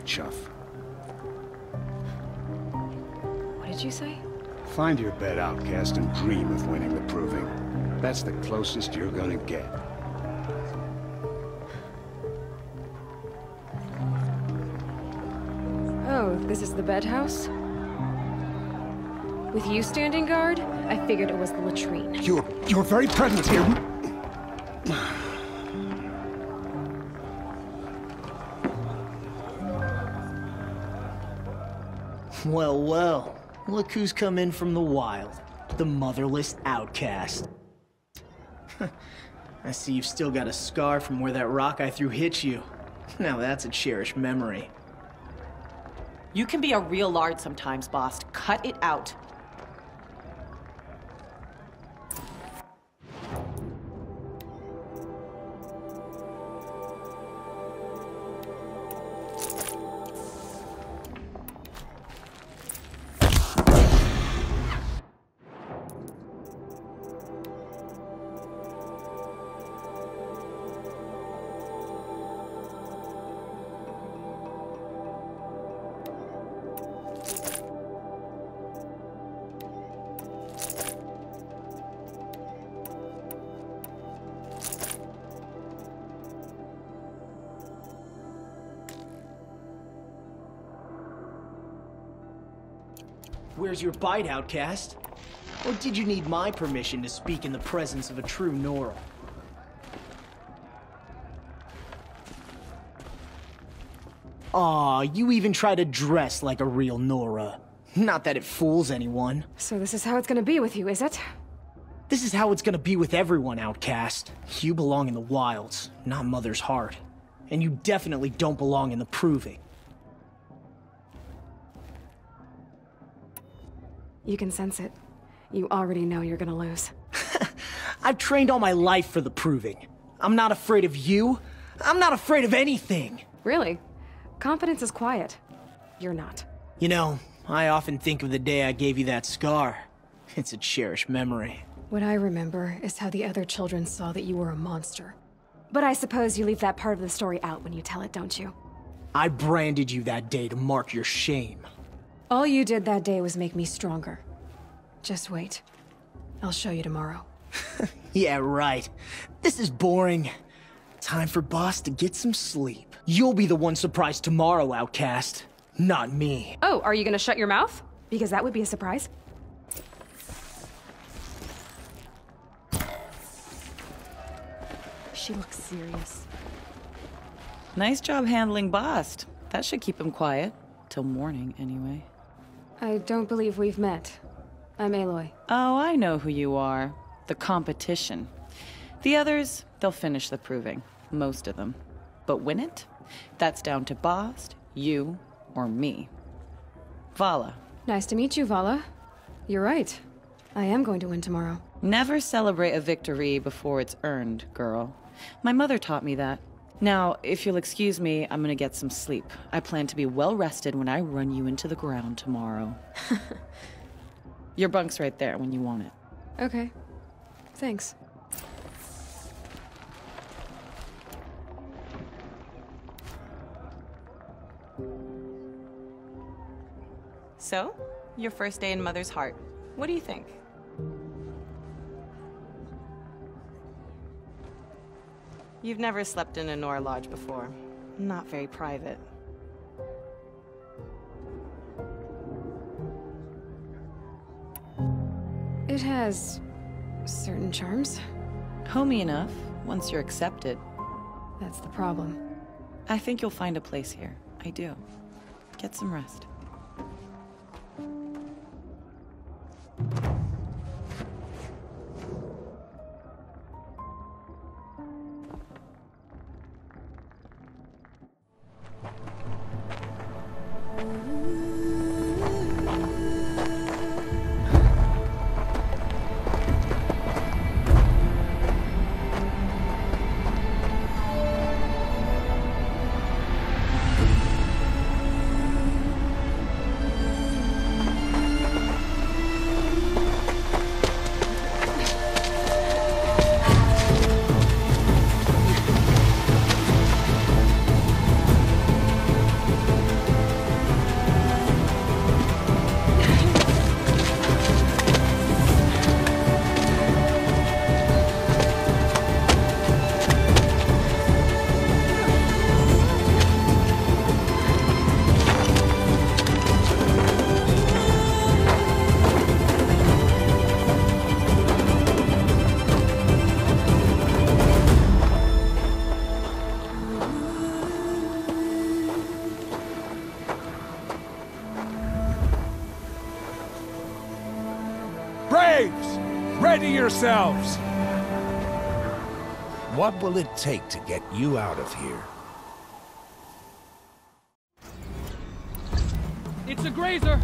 chuff. What did you say? Find your bed, outcast, and dream of winning the proving. That's the closest you're gonna get. Oh, this is the bed house? With you standing guard, I figured it was the latrine. Your, your very presence here... Well, well. Look who's come in from the wild. The motherless outcast. I see you've still got a scar from where that rock I threw hit you. Now that's a cherished memory. You can be a real lard sometimes, Bast. Cut it out. Where's your bite, outcast? Or did you need my permission to speak in the presence of a true Nora? Aw, you even try to dress like a real Nora. Not that it fools anyone. So this is how it's gonna be with you, is it? This is how it's gonna be with everyone, outcast. You belong in the wilds, not Mother's heart. And you definitely don't belong in the proving. You can sense it. You already know you're gonna lose. I've trained all my life for the proving. I'm not afraid of you. I'm not afraid of anything. Really? Confidence is quiet. You're not. You know, I often think of the day I gave you that scar. It's a cherished memory. What I remember is how the other children saw that you were a monster. But I suppose you leave that part of the story out when you tell it, don't you? I branded you that day to mark your shame. All you did that day was make me stronger. Just wait. I'll show you tomorrow. Yeah, right. This is boring. Time for Bast to get some sleep. You'll be the one surprised tomorrow, Outcast. Not me. Oh, are you gonna shut your mouth? Because that would be a surprise. She looks serious. Nice job handling Bast. That should keep him quiet. Till morning, anyway. I don't believe we've met. I'm Aloy. Oh, I know who you are. The competition. The others, they'll finish the proving. Most of them. But win it? That's down to Bast, you, or me. Vala, Nice to meet you, Vala. You're right. I am going to win tomorrow. never celebrate a victory before it's earned, girl. My mother taught me that. Now, if you'll excuse me, I'm gonna get some sleep. I plan to be well rested when I run you into the ground tomorrow. Your bunk's right there when you want it. Okay. Thanks. So, your first day in Mother's Heart. What do you think? You've never slept in a Nora Lodge before. Not very private. It has certain charms. Homey enough, once you're accepted. That's the problem. I think you'll find a place here. I do. Get some rest. Yourselves! What will it take to get you out of here? It's a grazer!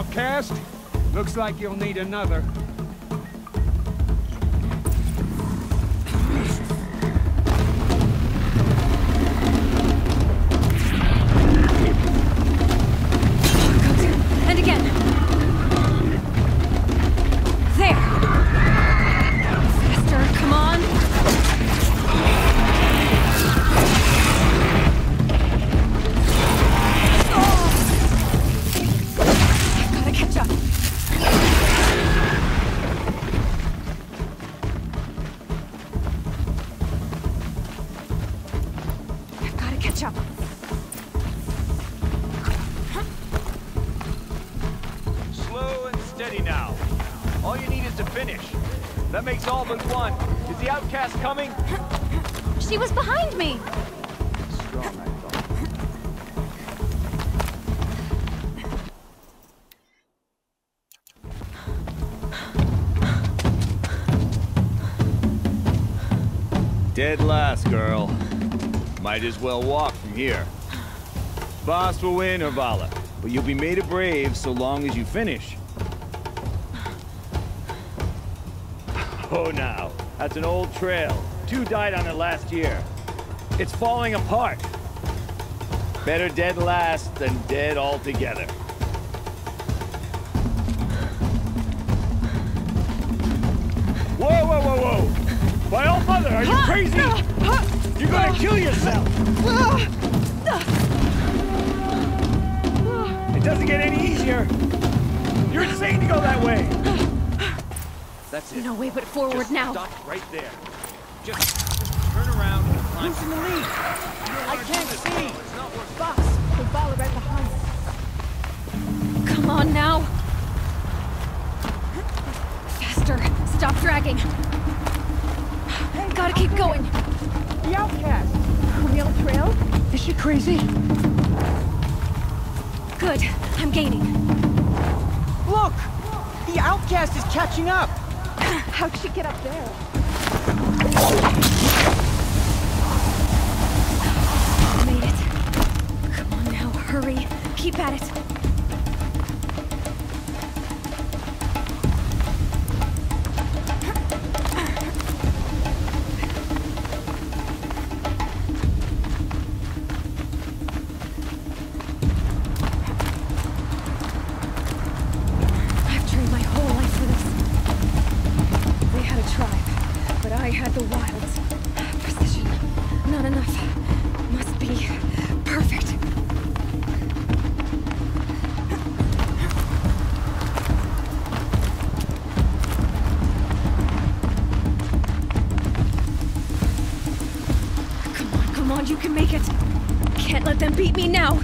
Outcast. Looks like you'll need another. She was behind me. Dead last, girl. Might as well walk from here. Bast will win, Urvala, but you'll be made a brave so long as you finish. Oh, now. That's an old trail. Two died on it last year. It's falling apart. Better dead last than dead altogether. Whoa, whoa, whoa, whoa! My old mother, are you crazy? You're gonna kill yourself! It doesn't get any easier! You're insane to go that way! That's it. No way but forward Just now. Stop right there. Just turn around and climb. Who's in the lead? I can't see. It's not worth Bast, Kubala right behind. Come on now. Faster. Stop dragging. Gotta keep going. The outcast! On the old trail? Is she crazy? Good. I'm gaining. Look! The outcast is catching up! How'd she get up there? Made it. Come on now, hurry. Keep at it. You can make it. Can't let them beat me now.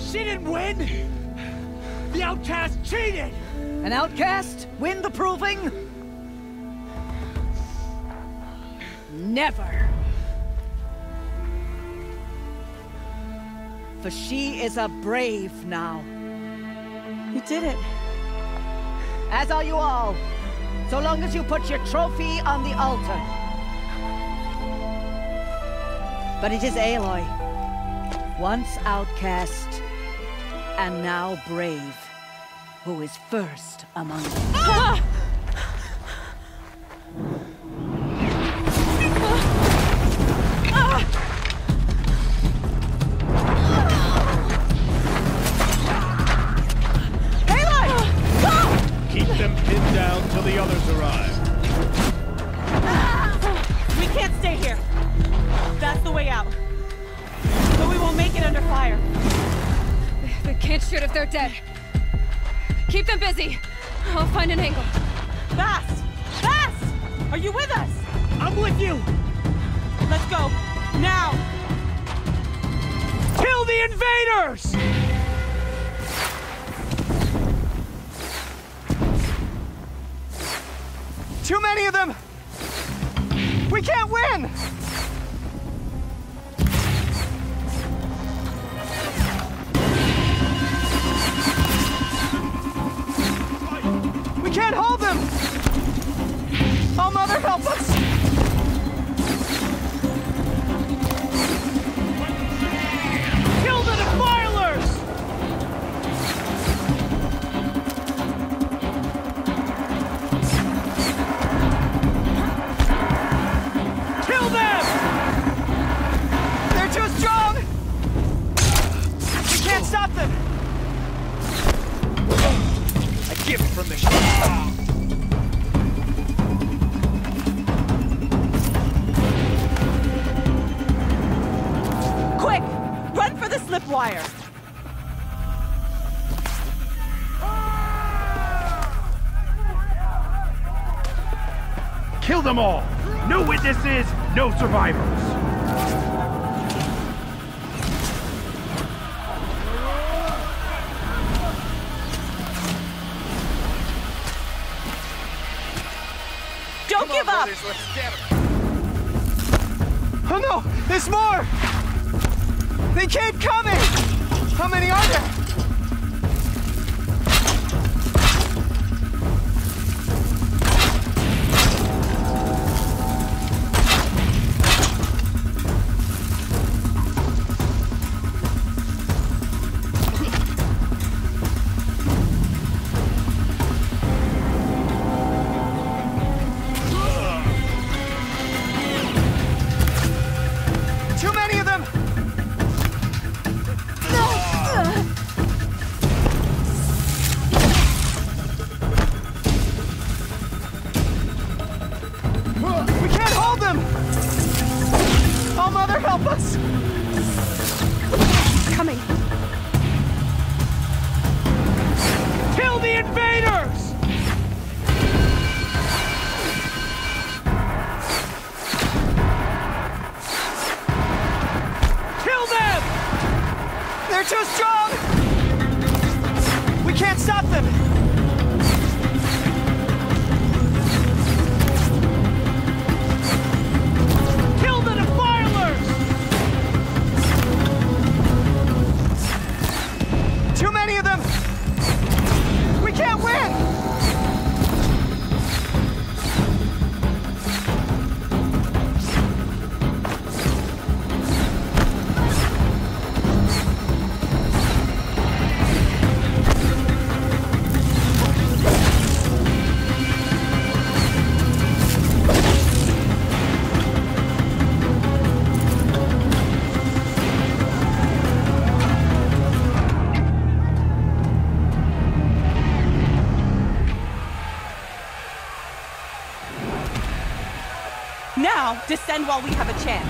She didn't win! The outcast cheated! An outcast? Win the proving? Never. For she is a brave now. You did it. As are you all. So long as you put your trophy on the altar. But it is Aloy. Once outcast, and now brave, who is first among them. Ah! them all. No witnesses, no survivors. Don't Come give on, up! Brothers, let's get. Oh no! There's more! They keep coming! How many are there? Descend while we have a chance.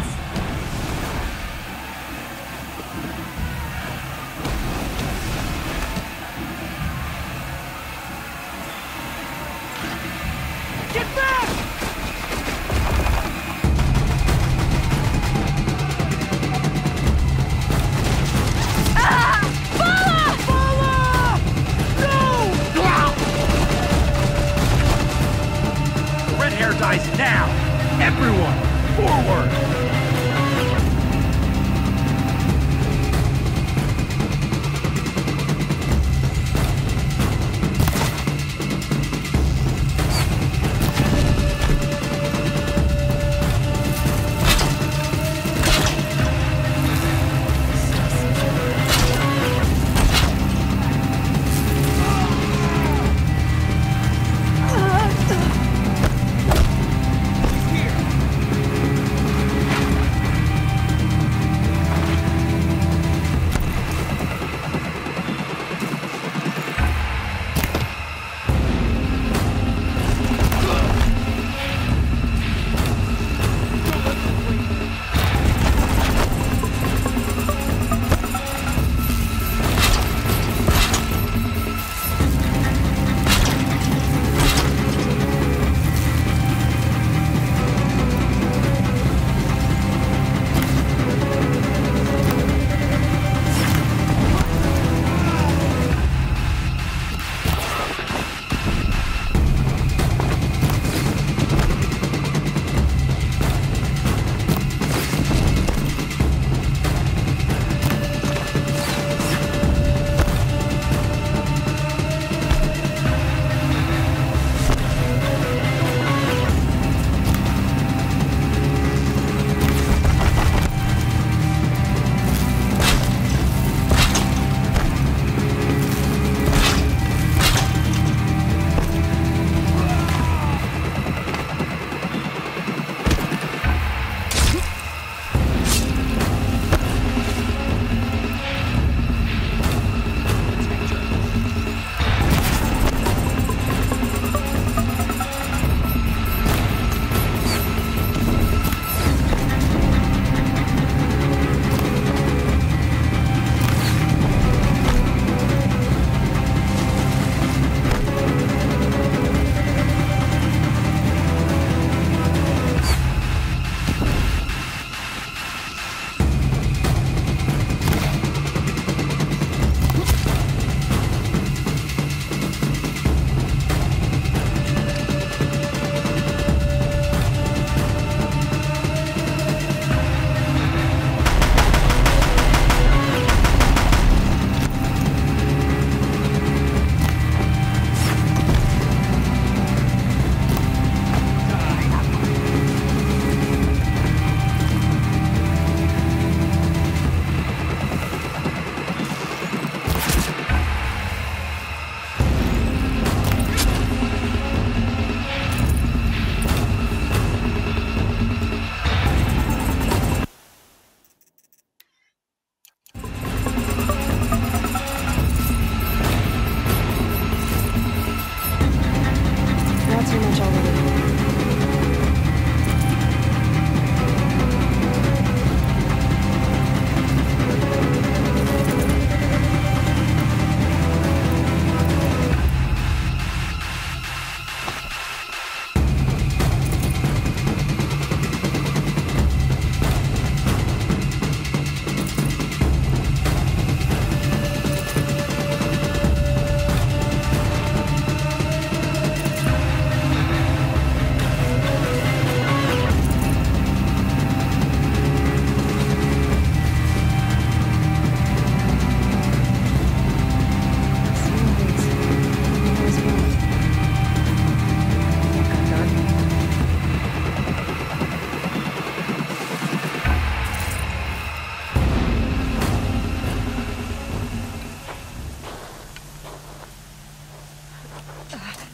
Turn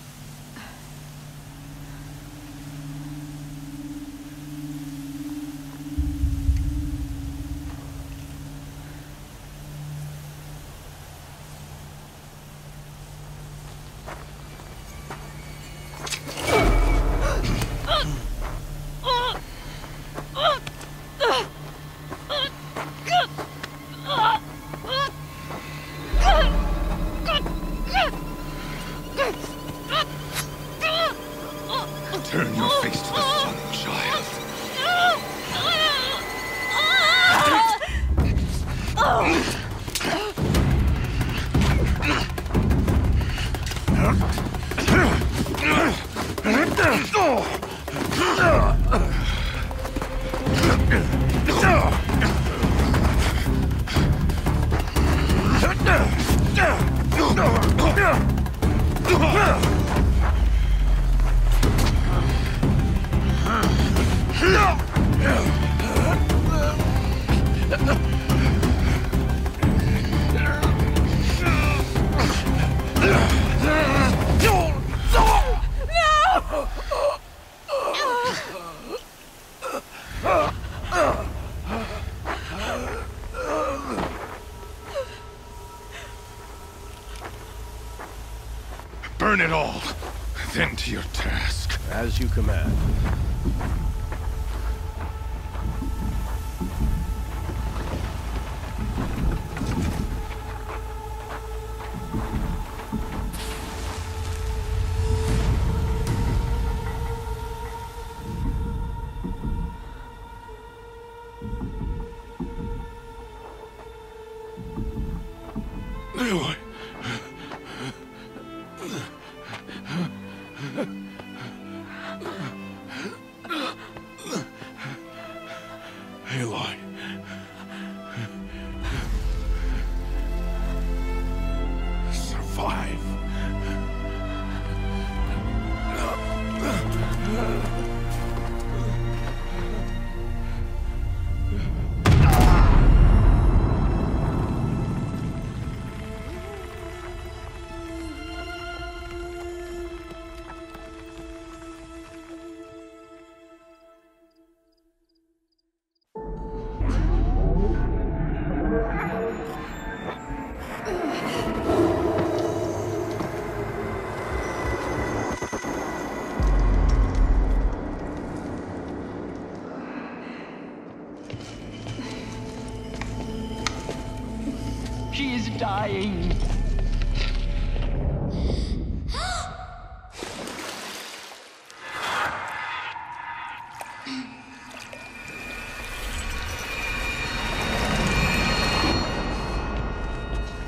Burn it all, then to your task. As you command. Dying.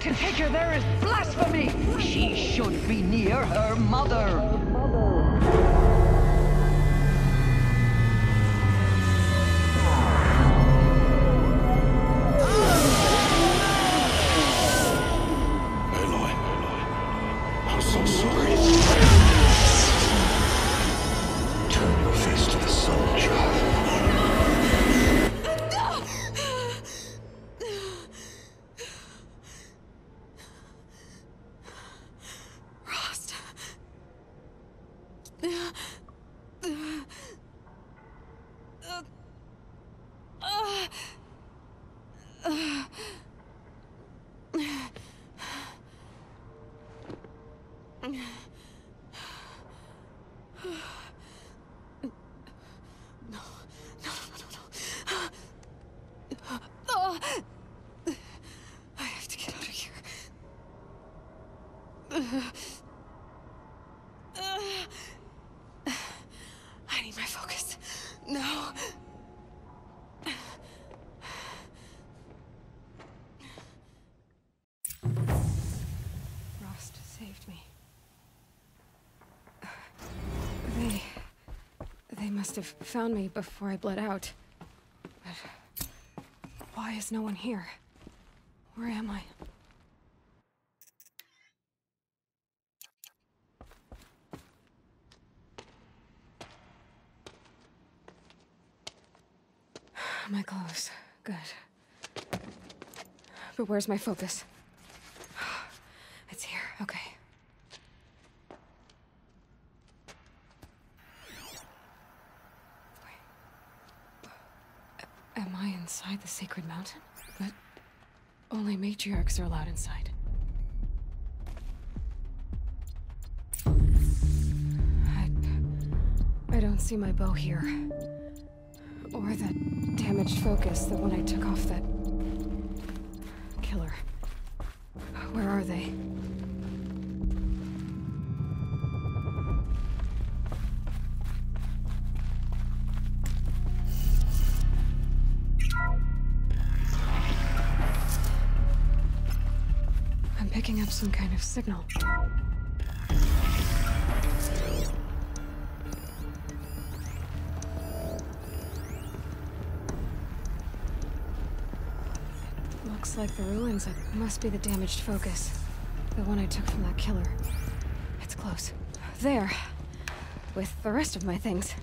To take her there is blasphemy. She should be near her mother. focus. No. Rost saved me. They... They must have found me before I bled out. But... Why is no one here? Where am I? But where's my focus? It's here. Okay. Wait. Am I inside the sacred mountain? But only matriarchs are allowed inside. I... I don't see my bow here. Or that damaged focus, the one I took off that... Up some kind of signal. Looks like the ruins. It must be the damaged focus. The one I took from that killer. It's close. There. With the rest of my things.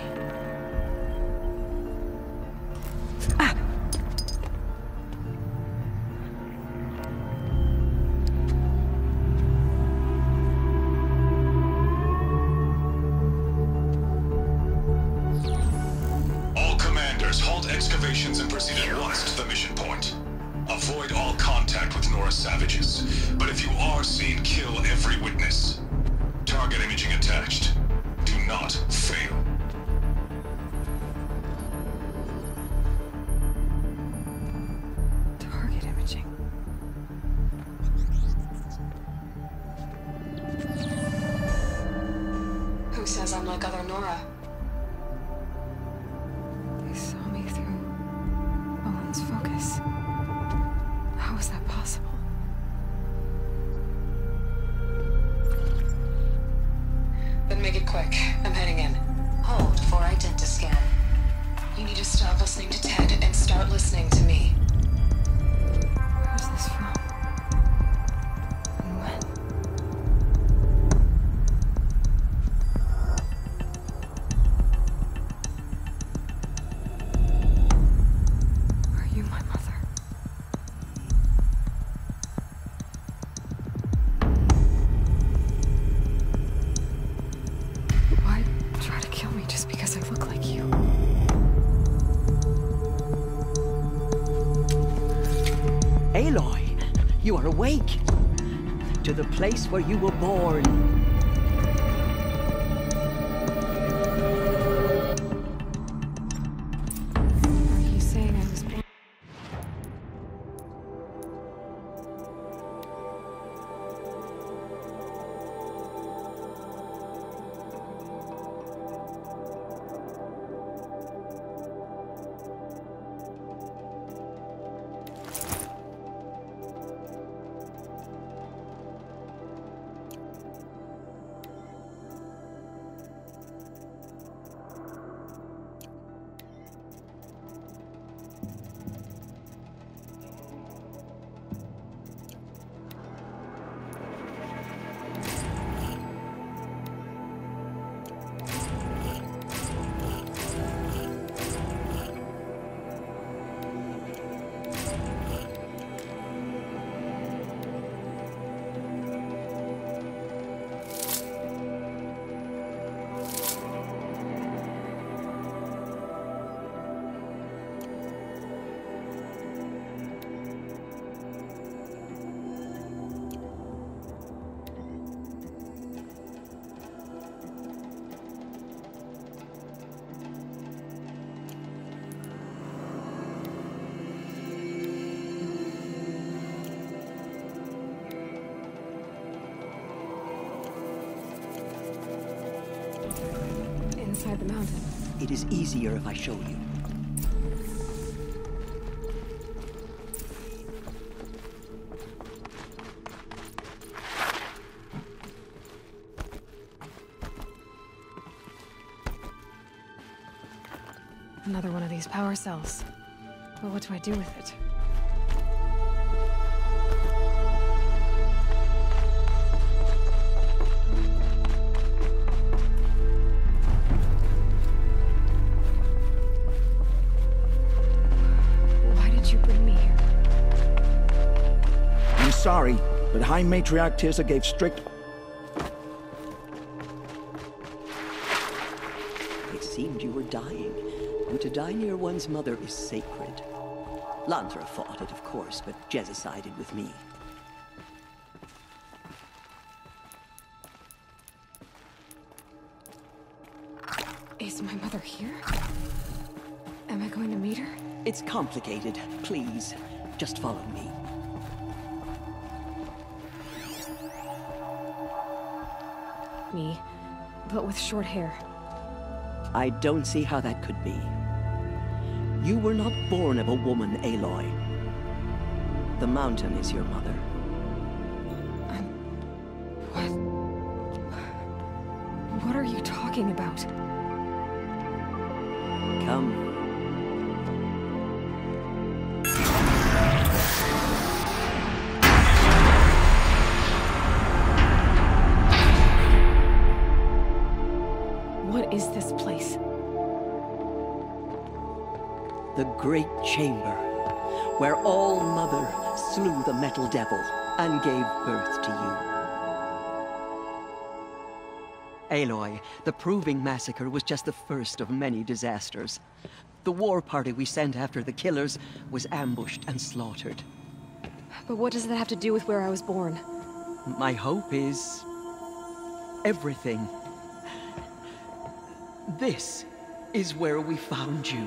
Can place where you were born. Inside the mountain. It is easier if I show you. Another one of these power cells. But what do I do with it? Sorry, but High Matriarch Teersa gave strict... It seemed you were dying, and to die near one's mother is sacred. Lansra fought it, of course, but Jezza sided with me. Is my mother here? Am I going to meet her? It's complicated. Please, just follow me. Me, but with short hair. I don't see how that could be. You were not born of a woman, Aloy. The mountain is your mother. What? What are you talking about? Come. Great Chamber, where All Mother slew the Metal Devil and gave birth to you. Aloy, the Proving Massacre was just the first of many disasters. The war party we sent after the killers was ambushed and slaughtered. But what does that have to do with where I was born? My hope is... everything. This is where we found you.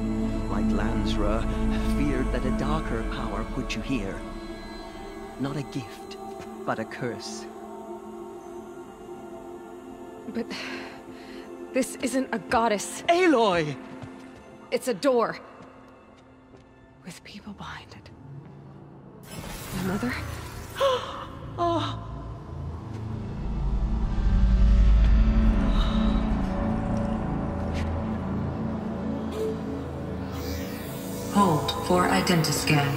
like Lansra, feared that a darker power put you here. Not a gift, but a curse. But... This isn't a goddess. Aloy! It's a door. With people behind it. My mother? oh. Hold for identiscan.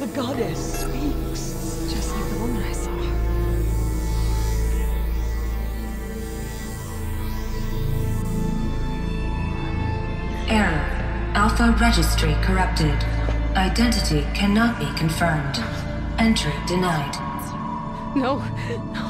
The goddess speaks. Just like the woman I saw. Error. Alpha registry corrupted. Identity cannot be confirmed. Entry denied. No, no.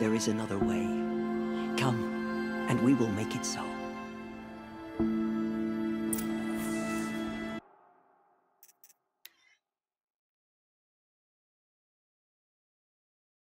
There is another way. Come, and we will make it so.